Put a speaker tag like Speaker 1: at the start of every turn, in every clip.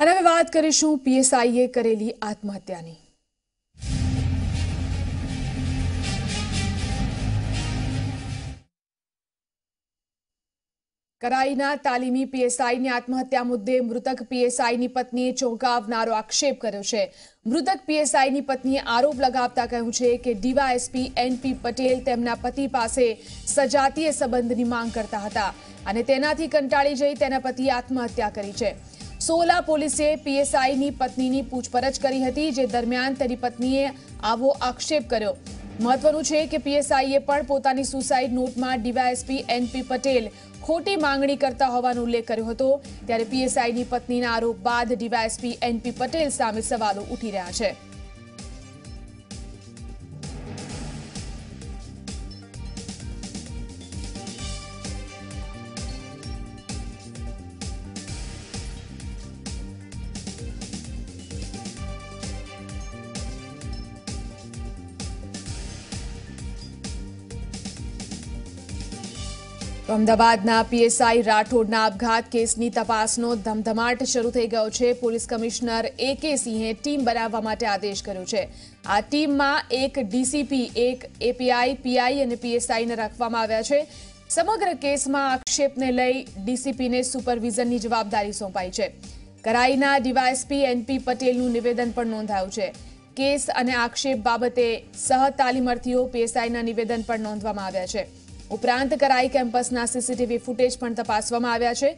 Speaker 1: અને હવે વાત કરીશું પીએસઆઈએ કરેલી આત્મહત્યાની. કરાઈના તાલીમી પીએસઆઈની આત્મહત્યા મુદ્દે મૃતક પીએસઆઈની પત્નીએ ચોંકાવનારો આક્ષેપ કર્યો છે. મૃતક પીએસઆઈની પત્નીએ આરોપ લગાવતા કહ્યું છે કે ડીવાયએસપી એનપી પટેલ તેમના પતિ પાસે સજાતીય સંબંધની માંગ કરતા હતા અને તેનાથી કંટાળી જઈ તેના પતિએ આત્મહત્યા કરી છે. સોલા પોલીસે પીએસઆઈની પત્નીની પૂછપરછ કરી હતી, જે દરમિયાન તેની પત્નીએ આવો આક્ષેપ કર્યો. મહત્વનું છે કે પીએસઆઈએ પણ પોતાની સુસાઇડ નોટમાં ડીવાયએસપી એનપી પટેલ ખોટી માંગણી કરતા હોવાનો ઉલ્લેખ કર્યો હતો. ત્યારે પીએસઆઈની પત્નીના આરોપ બાદ ડીવાયએસપી એનપી પટેલ સામે સવાલો ઉઠી રહ્યા છે. તો અમદાવાદના પીએસઆઈ રાઠોડના આપઘાત કેસની તપાસનો ધમધમાટ શરૂ થઈ ગયો છે. પોલીસ કમિશનર એ કે સિંહે ટીમ બનાવવા માટે આદેશ કર્યો છે. આ ટીમમાં એક ડીસીપી, એક એપીઆઈ, પીઆઈ અને પીએસઆઈને રાખવામાં આવ્યા છે. સમગ્ર કેસમાં આક્ષેપને લઈ ડીસીપીને સુપરવિઝનની જવાબદારી સોંપાઈ છે. કરાઈના ડીવાયએસપી એનપી પટેલનું નિવેદન પણ નોંધાયું છે. કેસ અને આક્ષેપ બાબતે સહ તાલીમાર્થીઓ પીએસઆઈના નિવેદન પણ નોંધવામાં આવ્યા છે. ઉપરાંત કરાઈ કેમ્પસના સીસીટીવી ફૂટેજ પણ તપાસવામાં આવ્યા છે.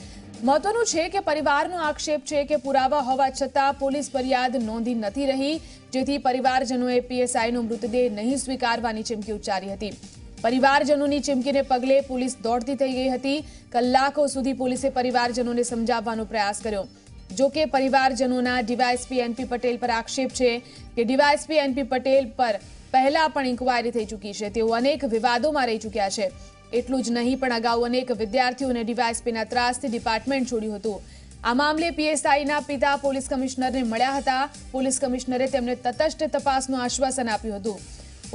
Speaker 1: મહત્વનું છે કે પરિવારનો આક્ષેપ છે કે પુરાવા હોવા છતાં પોલીસ ફરિયાદ નોંધી નથી રહી, જેથી પરિવારજનોએ પીએસઆઈનો મૃતદેહ નહીં સ્વીકારવાની ચીમકી ઉચ્ચારી હતી. પરિવારજનોની ચીમકીને પગલે પોલીસ દોડતી થઈ ગઈ હતી. કલાકો સુધી પોલીસે પરિવારજનોને સમજાવવાનો પ્રયાસ કર્યો. જો કે પરિવારજનોના ડીવાયએસપી એનપી પટેલ પર આક્ષેપ છે કે ડીવાયએસપી એનપી પટેલ પર પહેલા પણ ઇન્કવાયરી થઈ ચૂકી છે. તેઓ અનેક વિવાદોમાં રહી ચૂક્યા છે. એટલું જ નહીં, પણ અગાઉ અનેક વિદ્યાર્થીઓને ડીવાયસપીના ત્રાસથી ડિપાર્ટમેન્ટ છોડ્યું હતું. આ મામલે પીએસઆઈના પિતા પોલીસ કમિશનરને મળ્યા હતા. પોલીસ કમિશનરે તેમને તટસ્થ તપાસનું આશ્વાસન આપ્યું હતું.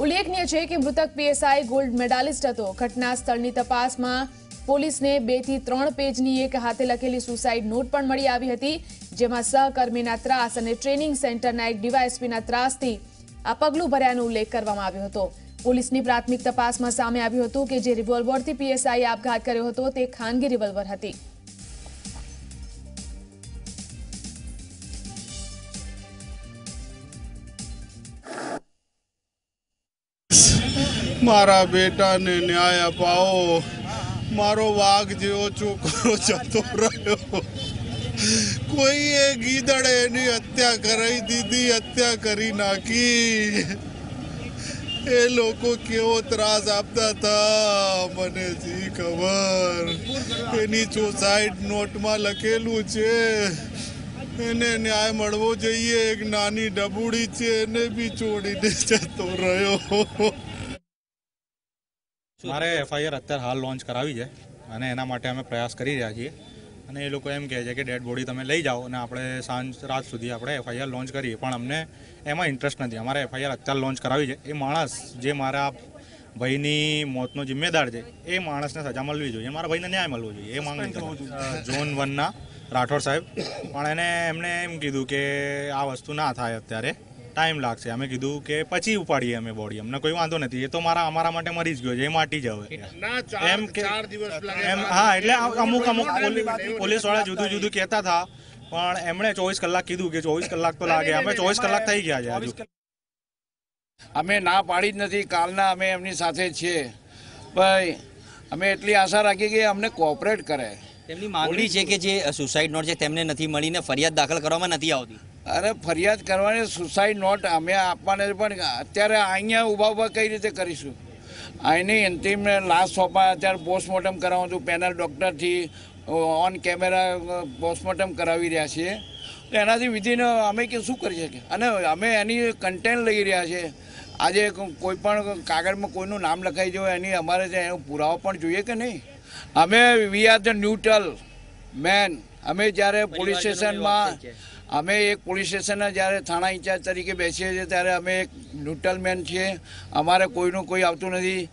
Speaker 1: ઉલ્લેખનીય છે કે મૃતક પીએસઆઈ ગોલ્ડ મેડાલિસ્ટ હતો. ઘટના સ્થળની તપાસમાં પોલીસને બેથી ત્રણ પેજની એક હાથે લખેલી સુસાઇડ નોટ પણ મળી આવી હતી, જેમાં સહકર્મીના ત્રાસ અને ટ્રેનિંગ સેન્ટરના એક ડીવાયએસપીના ત્રાસથી આ પગલું ભર્યાનો ઉલ્લેખ કરવામાં આવ્યો હતો. પોલીસની પ્રાથમિક તપાસમાં સામે આવ્યું હતું કે જે રિવોલ્વરથી પીએસઆઈએ આપઘાત કર્યો હતો તે ખાનગી રિવોલ્વર હતી.
Speaker 2: મારા બેટાને ન્યાય અપાવો. મારો વાઘ જેવો છોકરો જતો રહ્યો. કોઈએ ગીદડે એની હત્યા કરાવી દીધી, હત્યા કરી નાખી. એ લોકો કેવો ત્રાસ આપતા હતા, મને જી ખબર. એની સુસાઇડ નોટમાં લખેલું છે. એને ન્યાય મળવો જોઈએ, એક નાની ડબુડી છે, એને બી છોડીને જતો રહ્યો.
Speaker 3: મારે એફઆઈઆર અત્યારે હાલ લોન્ચ કરાવી છે, અને એના માટે અમે પ્રયાસ કરી રહ્યા છીએ. અને એ લોકો એમ કહે છે કે ડેડ બોડી તમે લઈ જાઓ અને આપણે સાંજ રાત સુધી આપણે એફઆઈઆર લોન્ચ કરીએ. પણ અમને એમાં ઇન્ટરેસ્ટ નથી. અમારે એફઆઈઆર અત્યારે લોન્ચ કરાવી છે. એ માણસ જે મારા ભાઈની મોતનો જિમ્મેદાર છે એ માણસને સજા મળવી જોઈએ. મારા ભાઈને ન્યાય મળવો જોઈએ. એ માંગણી ઝોન વનના રાઠોડ સાહેબ. પણ એને એમને એમ કીધું કે આ વસ્તુ ના થાય અત્યારે. ટાઈમ લાગશે. અમે કીધું કે પછી ઉપાડીએ અમે બોડી અમને કોઈ વાંધો નથી. એ તો મારા અમારા માટે મરી જ ગયો છે. એ માટી જ હવે. એમ કે એમ હા એટલે અમુક અમુક પોલીસવાળા જુદું જુદું કહેતા હતા. પણ એમણે ચોવીસ કલાક કીધું કે ચોવીસ કલાક તો લાગે. અમે ચોવીસ કલાક થઈ ગયા છે હજુ.
Speaker 4: અમે ના પાડી જ નથી. કાલના અમે એમની સાથે છીએ. ભાઈ અમે એટલી આશા રાખી કે અમને કોઓપરેટ કરે.
Speaker 5: તેમની માંગણી છે કે જે સુસાઇડ નોટ છે તેમને નથી મળીને ફરિયાદ દાખલ કરવામાં નથી આવતી.
Speaker 4: અરે ફરિયાદ કરવાની સુસાઇડ નોટ અમે આપવાને પણ અત્યારે અહીંયા ઊભા ઊભા કઈ રીતે કરીશું? અહીંની અંતિમ લાસ્ટ સોંપા અત્યારે પોસ્ટમોર્ટમ કરાવવાનું હતું પેનલ ડૉક્ટરથી ઓન કેમેરા પોસ્ટમોર્ટમ કરાવી રહ્યા છીએ. એનાથી વિધિન અમે કે શું કરી શકીએ? અને અમે એની કન્ટેન્ટ લઈ રહ્યા છીએ. આજે કોઈ પણ કાગળમાં કોઈનું નામ લખાઈ જવું એની અમારે એનો પુરાવો પણ જોઈએ કે નહીં? અમે we are the neutral man અમે જ્યારે પોલીસ સ્ટેશનમાં અમે એક પોલીસ સ્ટેશનના જ્યારે થાણા ઇન્ચાર્જ તરીકે બેસીએ છીએ, ત્યારે અમે એક ન્યુટ્રલ મેન છીએ. અમારે કોઈનું કોઈ આવતું નથી.